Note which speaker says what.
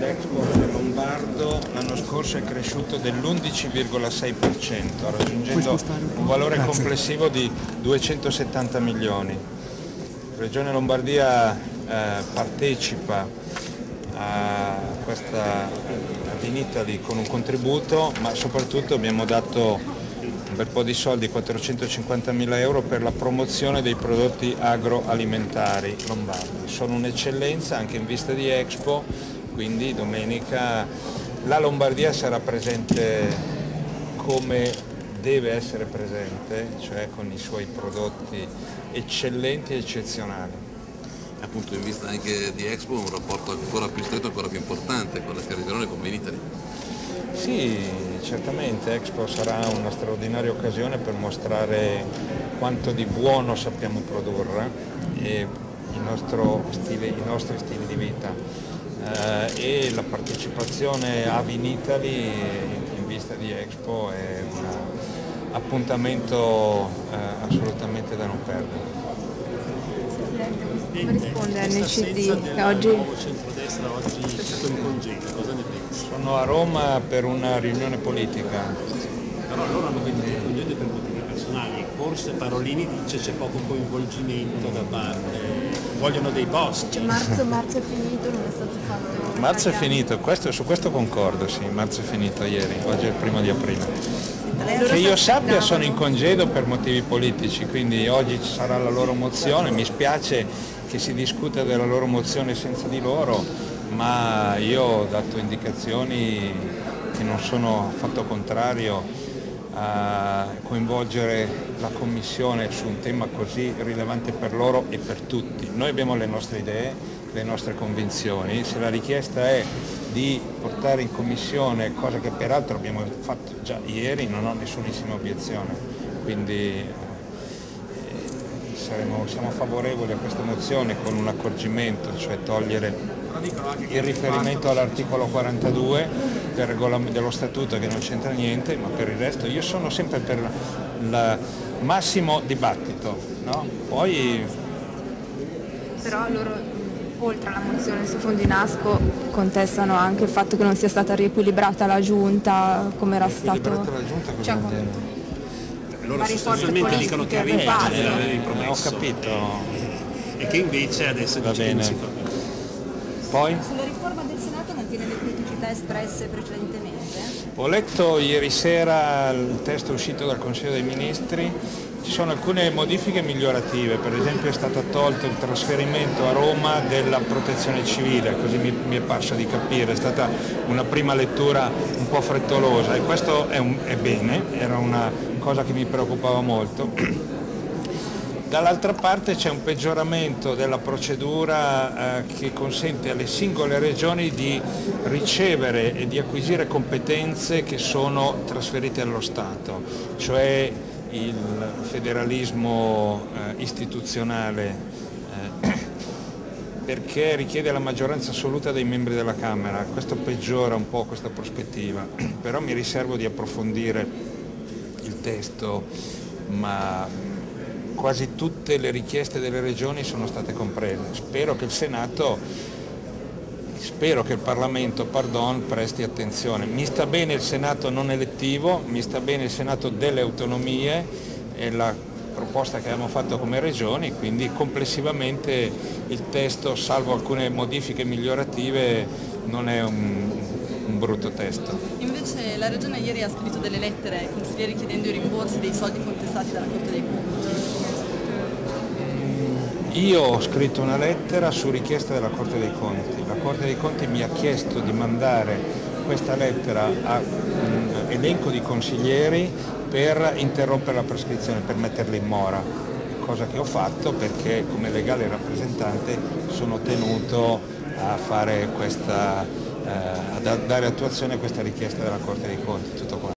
Speaker 1: L'export lombardo l'anno scorso è cresciuto dell'11,6%, raggiungendo un valore complessivo di 270 milioni. La Regione Lombardia eh, partecipa a questa ad Italy con un contributo, ma soprattutto abbiamo dato un bel po' di soldi, 450 mila euro per la promozione dei prodotti agroalimentari lombardi. Sono un'eccellenza anche in vista di Expo quindi domenica la Lombardia sarà presente come deve essere presente, cioè con i suoi prodotti eccellenti e eccezionali.
Speaker 2: Appunto in vista anche di Expo un rapporto ancora più stretto, ancora più importante con la Fiera come in Italy.
Speaker 1: Sì, certamente Expo sarà una straordinaria occasione per mostrare quanto di buono sappiamo produrre e il stile, i nostri stili di vita eh, e la partecipazione a Vinitali in vista di Expo è un appuntamento eh, assolutamente da non perdere.
Speaker 3: Come risponde NCD che oggi...
Speaker 4: Oggi è stato in congedo, cosa ne pensi?
Speaker 1: Sono a Roma per una riunione politica.
Speaker 4: Però loro hanno venuto in congedo per motivi personali, forse Parolini dice c'è poco coinvolgimento da parte vogliono dei boss.
Speaker 3: Cioè, marzo, marzo è finito, non è stato fatto.
Speaker 1: Marzo è finito, questo, su questo concordo, sì, marzo è finito ieri, oggi è il primo di aprile. Che io sappia sono in congedo per motivi politici, quindi oggi ci sarà la loro mozione, mi spiace che si discuta della loro mozione senza di loro, ma io ho dato indicazioni che non sono affatto contrario coinvolgere la Commissione su un tema così rilevante per loro e per tutti. Noi abbiamo le nostre idee, le nostre convinzioni, se la richiesta è di portare in Commissione, cosa che peraltro abbiamo fatto già ieri, non ho nessunissima obiezione, quindi eh, saremo, siamo favorevoli a questa mozione con un accorgimento, cioè togliere il riferimento all'articolo 42 del dello statuto che non c'entra niente, ma per il resto io sono sempre per il massimo dibattito. No? Poi...
Speaker 3: Però loro oltre alla mozione su Fondinasco contestano anche il fatto che non sia stata riequilibrata la giunta come era stato...
Speaker 1: la giunta cosa cioè,
Speaker 4: Loro sostanzialmente dicono che aveva
Speaker 1: eh, Ho capito.
Speaker 4: E che invece adesso Va dice bene. che non si fa.
Speaker 1: Poi?
Speaker 5: Sulla riforma del Senato mantiene le criticità espresse precedentemente?
Speaker 1: Ho letto ieri sera il testo uscito dal Consiglio dei Ministri, ci sono alcune modifiche migliorative, per esempio è stato tolto il trasferimento a Roma della protezione civile, così mi, mi è parso di capire, è stata una prima lettura un po' frettolosa e questo è, un, è bene, era una cosa che mi preoccupava molto. Dall'altra parte c'è un peggioramento della procedura eh, che consente alle singole regioni di ricevere e di acquisire competenze che sono trasferite allo Stato, cioè il federalismo eh, istituzionale eh, perché richiede la maggioranza assoluta dei membri della Camera, questo peggiora un po' questa prospettiva, però mi riservo di approfondire il testo, ma quasi tutte le richieste delle regioni sono state comprese. Spero che il Senato, spero che il Parlamento pardon, presti attenzione. Mi sta bene il Senato non elettivo, mi sta bene il Senato delle autonomie e la proposta che abbiamo fatto come regioni, quindi complessivamente il testo, salvo alcune modifiche migliorative, non è un, un brutto testo.
Speaker 5: Invece la Regione ieri ha scritto delle lettere ai consiglieri chiedendo i rimborsi dei soldi contestati dalla Corte dei Conti.
Speaker 1: Io ho scritto una lettera su richiesta della Corte dei Conti. La Corte dei Conti mi ha chiesto di mandare questa lettera a un elenco di consiglieri per interrompere la prescrizione, per metterla in mora, cosa che ho fatto perché come legale rappresentante sono tenuto a, questa, eh, a dare attuazione a questa richiesta della Corte dei Conti.